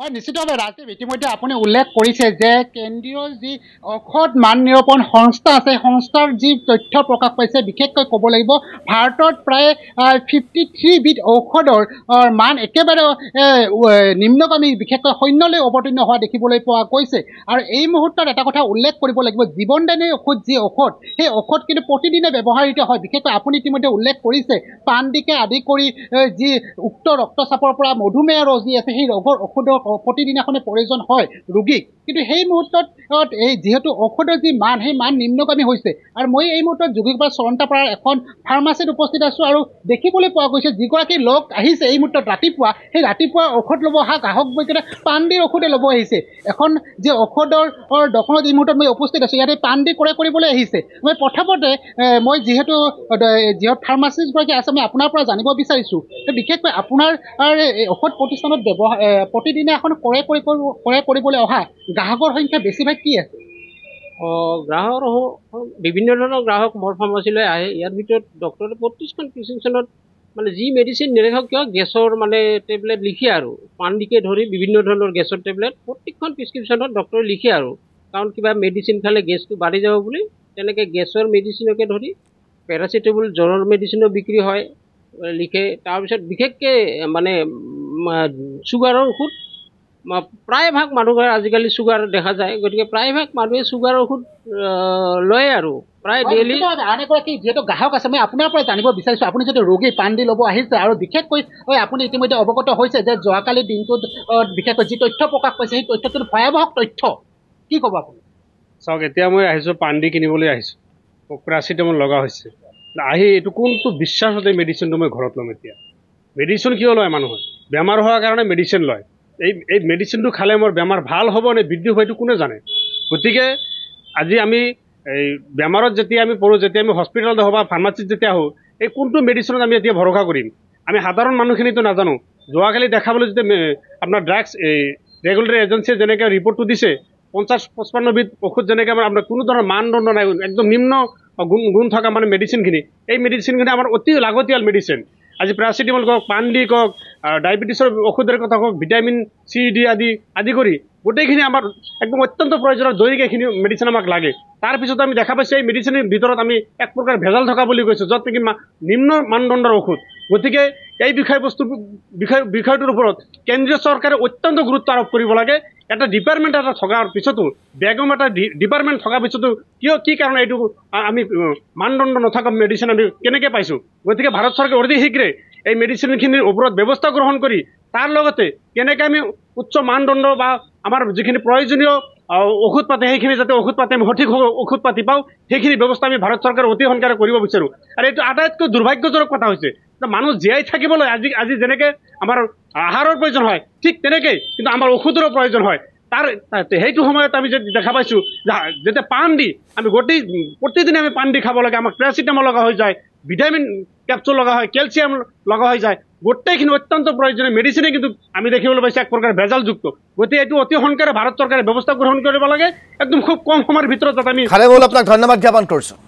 হয় নিশ্চিতভাৱে ৰাজীৱ ইতিমধ্যে আপুনি উল্লেখ কৰিছে যে কেন্দ্ৰীয় যি ঔষধ মান নিৰূপণ সংস্থা আছে সংস্থাৰ যি তথ্য প্ৰকাশ পাইছে বিশেষকৈ ক'ব লাগিব ভাৰতত প্ৰায় ফিফটি থ্ৰী বিধ ঔষধৰ মান একেবাৰে নিম্নগামী বিশেষকৈ সৈন্যলৈ অৱতীৰ্ণ হোৱা দেখিবলৈ পোৱা গৈছে। আৰু এই মুহূৰ্তত এটা কথা উল্লেখ কৰিব লাগিব জীৱনদায়ী ঔষধ যি ঔষধ সেই ঔষধ কিন্তু প্ৰতিদিনে ব্যৱহাৰিত হয়। বিশেষকৈ আপুনি ইতিমধ্যে উল্লেখ কৰিছে পাণডিকে আদি কৰি যি উক্ত ৰক্তচাপৰ পৰা মধুমেহ ৰোগ যি আছে সেই ৰোগৰ ঔষধৰ প্ৰতিদিনাখনে প্ৰয়োজন হয় ৰোগীক। কিন্তু সেই মুহূৰ্তত এই যিহেতু ঔষধৰ যি মান সেই মান নিম্নগামী হৈছে। আৰু মই এই মুহূৰ্তত যোগীপাৰ চৰণতাপাৰাৰ এখন ফাৰ্মাচীত উপস্থিত আছোঁ আৰু দেখিবলৈ পোৱা গৈছে যিগৰাকী লোক আহিছে এই মুহূৰ্তত ৰাতিপুৱা সেই ৰাতিপুৱা ঔষধ ল'ব অহা গ্ৰাহক বৈকেইটা পাণদিৰ ঔষধে ল'ব আহিছে। এখন যি ঔষধৰ দোকানত এই মুহূৰ্তত মই উপস্থিত আছোঁ ইয়াতে পাণদি ক্ৰয় কৰিবলৈ আহিছে। মই প্ৰথমতে মই যিহেতু যিহেতু ফাৰ্মাচিষ্টগৰাকী আছে মই আপোনাৰ পৰা জানিব বিচাৰিছোঁ। বিশেষকৈ আপোনাৰ ঔষধ প্ৰতিষ্ঠানত ব্যৱহাৰ প্ৰতিদিনে এখন ক্ৰয় কৰি ক্ৰয় কৰিবলৈ অহা গ্ৰাহকৰ সংখ্যা বেছিভাগ কি আছে? অঁ গ্ৰাহকৰ বিভিন্ন ধৰণৰ গ্ৰাহক মোৰ ফাৰ্মাচীলৈ আহে। ইয়াৰ ভিতৰত ডক্টৰে প্ৰতিখন প্ৰিছক্ৰিপশ্যনত মানে যি মেডিচিন নেদেখক কিয় গেছৰ মানে টেবলেট লিখে আৰু। পাণদিকে ধৰি বিভিন্ন ধৰণৰ গেছৰ টেবলেট প্ৰত্যেকখন প্ৰিছক্ৰিপশ্যনত ডক্টৰে লিখে আৰু। কাৰণ কিবা মেডিচিন খালে গেছটো বাঢ়ি যাব বুলি তেনেকৈ গেছৰ মেডিচিনকে ধৰি পেৰাচিটামল জ্বৰৰ মেডিচিনো বিক্ৰী হয় লিখে। তাৰপিছত বিশেষকৈ মানে চুগাৰৰ ঔষধ প্ৰায়ভাগ মানুহে আজিকালি চুগাৰ দেখা যায়। গতিকে প্ৰায়ভাগ মানুহে চুগাৰৰ ঔষধ লয় আৰু। প্ৰায় ডেইলি আন এগৰাকী যিহেতু গ্ৰাহক আছে মই আপোনাৰ পৰা জানিব বিচাৰিছোঁ আপুনি যিহেতু ৰোগী পাণ দি ল'ব আহিছে আৰু বিশেষকৈ আপুনি ইতিমধ্যে অৱগত হৈছে যে যোৱাকালি দিনটোত বিশেষকৈ যি তথ্য প্ৰকাশ পাইছে সেই তথ্যটো ভয়াৱহ তথ্য। কি ক'ব আপুনি? চাওক এতিয়া মই আহিছোঁ পাণ দি কিনিবলৈ আহিছোঁ। পেৰাচিটামল লগা হৈছে। আহি এইটো কোনটো বিশ্বাসতে মেডিচিনটো মই ঘৰত ল'ম এতিয়া? মেডিচিন কিয় লয় মানুহে? বেমাৰ হোৱাৰ কাৰণে মেডিচিন লয়। এই এই মেডিচিনটো খালে মোৰ বেমাৰ ভাল হ'ব নে বৃদ্ধি হ'ব এইটো কোনে জানে? গতিকে আজি আমি এই বেমাৰত যেতিয়া আমি পঢ়োঁ যেতিয়া আমি হস্পিটেলত হওঁ বা ফাৰ্মাচীত যেতিয়া আহোঁ এই কোনটো মেডিচিনত আমি এতিয়া ভৰসা কৰিম? আমি সাধাৰণ মানুহখিনিতো নাজানো। যোৱাকালি দেখাবলৈ যেতিয়া আপোনাৰ ড্ৰাগছ এই ৰেগুলেটৰী এজেঞ্চিয়ে যেনেকৈ ৰিপৰ্টটো দিছে পঞ্চাছ পঁচপন্নবিধ ঔষধ যেনেকৈ আমাৰ আপোনাৰ কোনো ধৰণৰ মানদণ্ড নাই একদম নিম্ন গুণ গুণ থকা মানে মেডিচিনখিনি এই মেডিচিনখিনি আমাৰ অতি লাগতিয়াল মেডিচিন আজি পেৰাচিটামল কওক পাণ দি কওক ডায়েবেটিছৰ ঔষধৰ কথা কওক ভিটামিন চি ডি আদি আদি কৰি গোটেইখিনি আমাৰ একদম অত্যন্ত প্ৰয়োজনীয় দৈনিক এইখিনি মেডিচিন আমাক লাগে। তাৰপিছত আমি দেখা পাইছোঁ এই মেডিচিনৰ ভিতৰত আমি এক প্ৰকাৰ ভেজাল থকা বুলি কৈছোঁ য'ত নেকি নিম্ন মানদণ্ডৰ ঔষধ। গতিকে এই বিষয়বস্তু বিষয় বিষয়টোৰ ওপৰত কেন্দ্ৰীয় চৰকাৰে অত্যন্ত গুৰুত্ব আৰোপ কৰিব লাগে। এটা ডিপাৰ্টমেণ্ট এটা থকাৰ পিছতো বেগম এটা ডিপাৰ্টমেণ্ট থকাৰ পিছতো কিয় কি কাৰণে এইটো আমি মানদণ্ড নথকা মেডিচিন আমি কেনেকৈ পাইছোঁ? গতিকে ভাৰত চৰকাৰে অতি শীঘ্ৰে এই মেডিচিনখিনিৰ ওপৰত ব্যৱস্থা গ্ৰহণ কৰি তাৰ লগতে কেনেকৈ আমি উচ্চ মানদণ্ড বা আমাৰ যিখিনি প্ৰয়োজনীয় ঔষধ পাতি সেইখিনি যাতে ঔষধ পাতি আমি সঠিক ঔষধ পাতি পাওঁ সেইখিনি ব্যৱস্থা আমি ভাৰত চৰকাৰে অতি সোনকালে কৰিব বিচাৰোঁ। আৰু এইটো আটাইতকৈ দুৰ্ভাগ্যজনক কথা হৈছে মানুহ জীয়াই থাকিবলৈ আজি আজি যেনেকৈ আমাৰ আহাৰৰ প্ৰয়োজন হয়। ঠিক তেনেকৈ কিন্তু আমাৰ ঔষধৰো প্ৰয়োজন হয়। তাৰ সেইটো সময়ত আমি যদি দেখা পাইছোঁ যেতিয়া পাণ দি আমি গোটেই প্ৰতিদিনে আমি পাণ দি খাব লাগে। আমাক পেৰাচিটামল লগা হৈ যায় ভিটামিন কেপচুল লগা হয় কেলছিয়াম লগা হৈ যায়। গোটেইখিনি অত্যন্ত প্ৰয়োজনীয়। মেডিচিনে কিন্তু আমি দেখিবলৈ পাইছোঁ এক প্ৰকাৰ ভেজালযুক্ত। গতিকে এইটো অতি সোনকালে ভাৰত চৰকাৰে ব্যৱস্থা গ্ৰহণ কৰিব লাগে। একদম খুব কম সময়ৰ ভিতৰত আমি ধন্যবাদ জ্ঞাপন কৰিছোঁ।